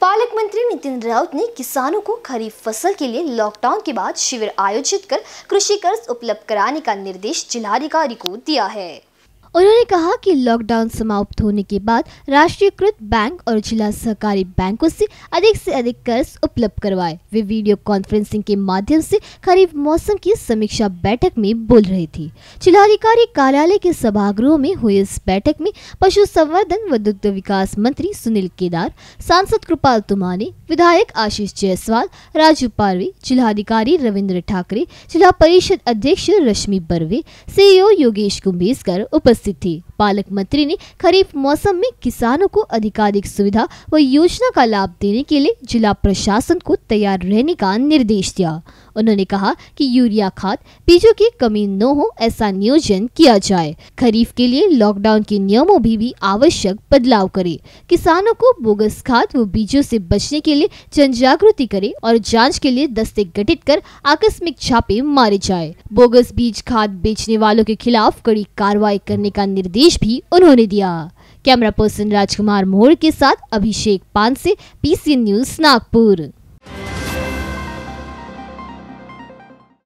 पालक मंत्री नितिन राउत ने किसानों को खरीफ फ़सल के लिए लॉकडाउन के बाद शिविर आयोजित कर कृषि कर्ज उपलब्ध कराने का निर्देश जिलाधिकारी को दिया है। उन्होंने कहा कि लॉकडाउन समाप्त होने के बाद राष्ट्रीयकृत बैंक और जिला सहकारी बैंकों से अधिक से अधिक कर्ज उपलब्ध करवाए। वे वीडियो कॉन्फ्रेंसिंग के माध्यम से खरीफ मौसम की समीक्षा बैठक में बोल रही थी। जिलाधिकारी कार्यालय के सभागृह में हुई इस बैठक में पशु संवर्धन व दुग्ध विकास मंत्री सुनील केदार, सांसद कृपाल तुमाने, विधायक आशीष जायसवाल, राजू पारवे, जिलाधिकारी रविंद्र ठाकरे, जिला परिषद अध्यक्ष रश्मि बर्वे, सीईओ योगेश कुंभेजकर उपस्थित उपस्थित थी पालक मंत्री ने खरीफ मौसम में किसानों को अधिकाधिक सुविधा व योजना का लाभ देने के लिए जिला प्रशासन को तैयार रहने का निर्देश दिया। उन्होंने कहा कि यूरिया खाद बीजों की कमी न हो ऐसा नियोजन किया जाए। खरीफ के लिए लॉकडाउन के नियमों भी, भी आवश्यक बदलाव करे। किसानों को बोगस खाद व बीजों से बचने के लिए जन जागृति करे और जाँच के लिए दस्ते गठित कर आकस्मिक छापे मारे जाए। बोगस बीज खाद बेचने वालों के खिलाफ कड़ी कार्रवाई करने का निर्देश भी उन्होंने दिया। कैमरा पर्सन राजकुमार मोहर के साथ अभिषेक पान से पीसी न्यूज़ नागपुर।